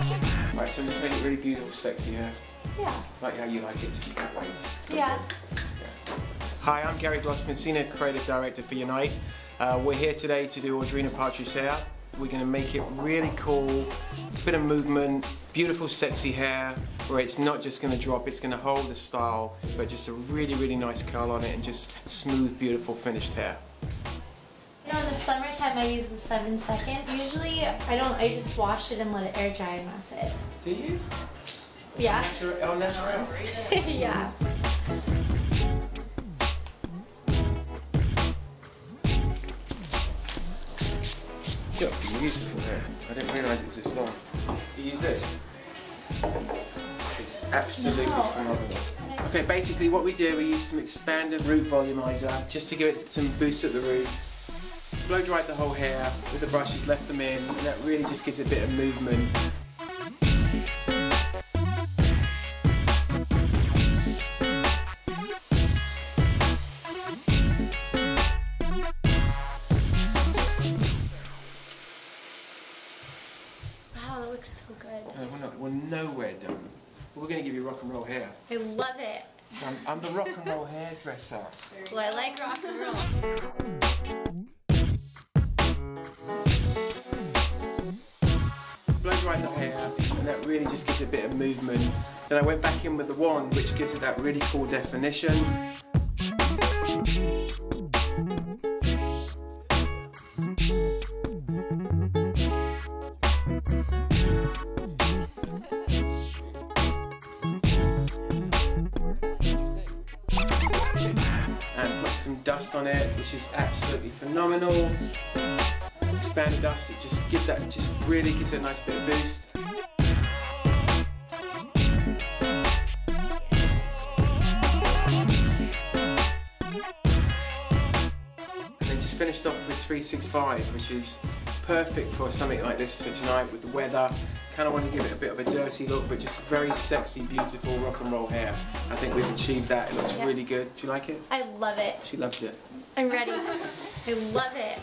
Right, so just make it really beautiful, sexy hair. Yeah. Like how you like it, just that way. Yeah. Hi, I'm Gary Glossman, Senior Creative Director for Unite. Uh, we're here today to do Audrina Patridge's hair. We're going to make it really cool, bit of movement, beautiful sexy hair, where it's not just going to drop, it's going to hold the style, but just a really, really nice curl on it and just smooth, beautiful finished hair. Summertime I use the seven seconds. Usually I don't, I just wash it and let it air dry and that's it. Do you? Yeah. Oh, natural. yeah. Look, beautiful hair. I didn't realise it was this long. You use this? It's absolutely No. phenomenal. Okay, basically what we do, we use some expanded root volumizer just to give it some boost at the root. Blow dried the whole hair with the brushes, left them in, and that really just gives a bit of movement. Wow, that looks so good. No, we're, not, we're nowhere done. We're going to give you rock and roll hair. I love it. I'm, I'm the rock and roll hairdresser. Well, I like rock and roll. the hair and that really just gives a bit of movement. Then I went back in with the wand which gives it that really cool definition. And put some dust on it which is absolutely phenomenal expanded dust, it just gives that, just really gives it a nice bit of boost. And then just finished off with 365, which is perfect for something like this for tonight with the weather. Kind of want to give it a bit of a dirty look, but just very sexy, beautiful rock and roll hair. I think we've achieved that. It looks Yeah. really good. Do you like it? I love it. She loves it. I'm ready. I love it.